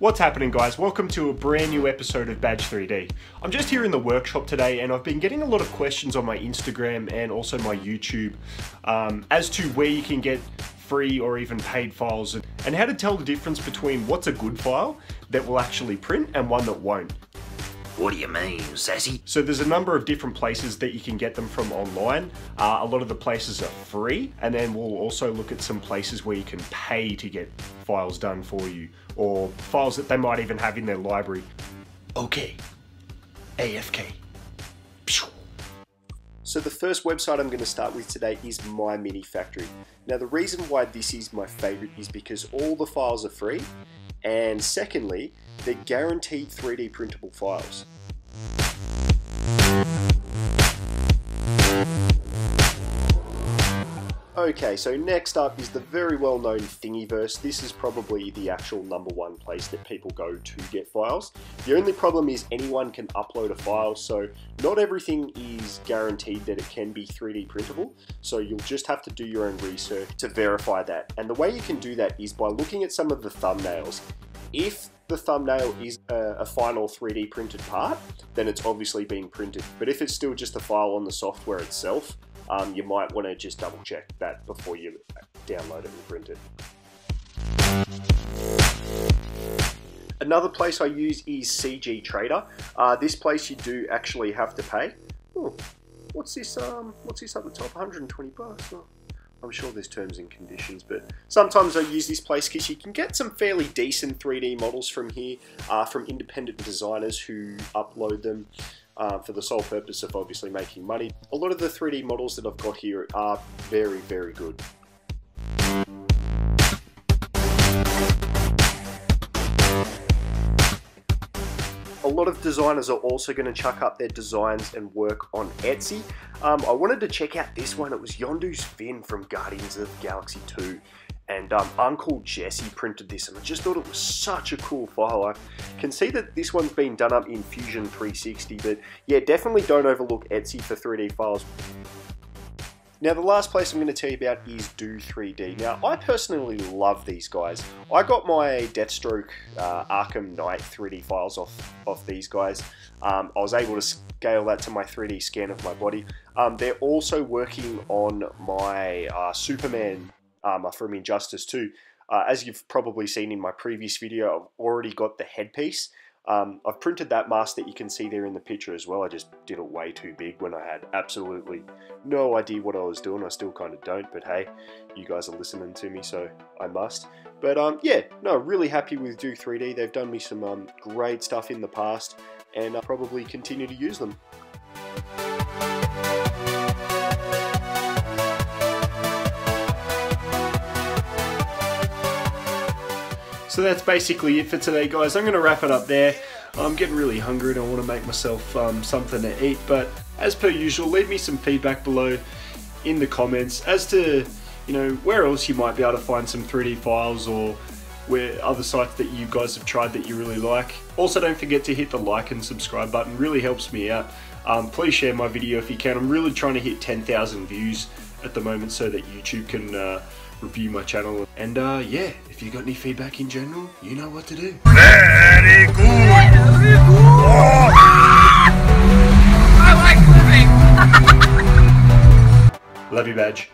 What's happening guys? Welcome to a brand new episode of Badge 3D. I'm just here in the workshop today and I've been getting a lot of questions on my Instagram and also my YouTube um, as to where you can get free or even paid files and, and how to tell the difference between what's a good file that will actually print and one that won't. What do you mean, sassy? So there's a number of different places that you can get them from online. Uh, a lot of the places are free, and then we'll also look at some places where you can pay to get files done for you, or files that they might even have in their library. Okay. AFK. So the first website I'm going to start with today is My Mini Factory. Now the reason why this is my favorite is because all the files are free, and secondly, they're guaranteed 3D printable files. Okay, so next up is the very well known Thingiverse. This is probably the actual number one place that people go to get files. The only problem is anyone can upload a file, so not everything is guaranteed that it can be 3D printable, so you'll just have to do your own research to verify that. And the way you can do that is by looking at some of the thumbnails. If the thumbnail is a, a, final 3D printed part, then it's obviously being printed. But if it's still just a file on the software itself, um, you might want to just double check that before you download it and print it. Another place I use is CG Trader. Uh, this place you do actually have to pay. Oh, what's this? Um, what's this at the top? 120 bucks. Oh. I'm sure there's terms and conditions, but sometimes I use this place because you can get some fairly decent 3D models from here, uh, from independent designers who upload them uh, for the sole purpose of obviously making money. A lot of the 3D models that I've got here are very, very good. A lot of designers are also going to chuck up their designs and work on Etsy. Um, I wanted to check out this one. It was Yondu's Fin from Guardians of Galaxy 2. And um, Uncle Jesse printed this, and I just thought it was such a cool file. I can see that this one's been done up in Fusion 360, but yeah, definitely don't overlook Etsy for 3D files. Now the last place I'm going to tell you about is Do 3D. Now I personally love these guys. I got my Deathstroke uh, Arkham Knight 3D files off, off these guys. Um, I was able to scale that to my 3D scan of my body. Um, they're also working on my uh, Superman armor from Injustice 2. Uh, as you've probably seen in my previous video, I've already got the headpiece. Um, I've printed that mask that you can see there in the picture as well. I just did it way too big when I had absolutely no idea what I was doing. I still kind of don't, but hey, you guys are listening to me, so I must. But um, yeah, no, really happy with Do 3D. They've done me some um, great stuff in the past, and I'll probably continue to use them. So that's basically it for today, guys. I'm going to wrap it up there. I'm getting really hungry and I want to make myself um, something to eat. But as per usual, leave me some feedback below in the comments as to you know where else you might be able to find some 3D files or where other sites that you guys have tried that you really like. Also, don't forget to hit the like and subscribe button. Really helps me out. Um, please share my video if you can. I'm really trying to hit 10,000 views at the moment so that YouTube can. Uh, review my channel. And uh, yeah, if you got any feedback in general, you know what to do. Very good. Very good. Oh. I like living. Love you, Badge.